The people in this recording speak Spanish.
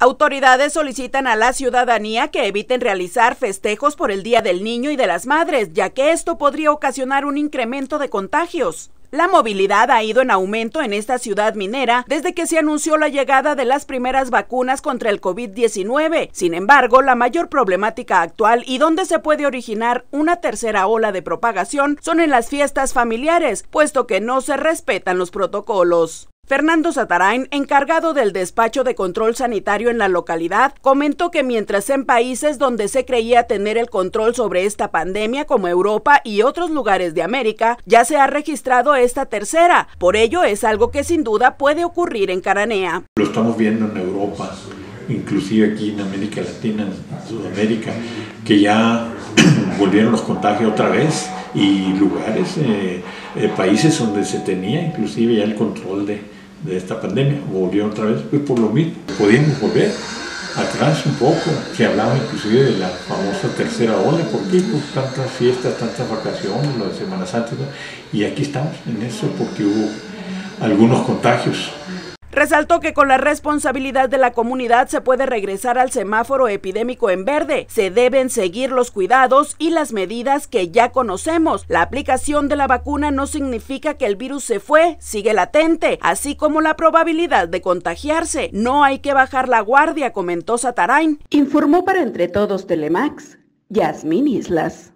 Autoridades solicitan a la ciudadanía que eviten realizar festejos por el Día del Niño y de las Madres, ya que esto podría ocasionar un incremento de contagios. La movilidad ha ido en aumento en esta ciudad minera desde que se anunció la llegada de las primeras vacunas contra el COVID-19. Sin embargo, la mayor problemática actual y donde se puede originar una tercera ola de propagación son en las fiestas familiares, puesto que no se respetan los protocolos. Fernando Satarain, encargado del despacho de control sanitario en la localidad, comentó que mientras en países donde se creía tener el control sobre esta pandemia como Europa y otros lugares de América, ya se ha registrado esta tercera. Por ello es algo que sin duda puede ocurrir en Caranea. Lo estamos viendo en Europa, inclusive aquí en América Latina, en Sudamérica, que ya volvieron los contagios otra vez y lugares, eh, eh, países donde se tenía inclusive ya el control de, de esta pandemia, volvió otra vez, pues por lo mismo, podíamos volver atrás un poco, se hablaba inclusive de la famosa tercera ola, ¿por qué? Pues tantas fiestas, tantas vacaciones, lo de Semana Santa, y aquí estamos en eso porque hubo algunos contagios Resaltó que con la responsabilidad de la comunidad se puede regresar al semáforo epidémico en verde. Se deben seguir los cuidados y las medidas que ya conocemos. La aplicación de la vacuna no significa que el virus se fue, sigue latente, así como la probabilidad de contagiarse. No hay que bajar la guardia, comentó Satarain. Informó para Entre Todos Telemax, Yasmín Islas.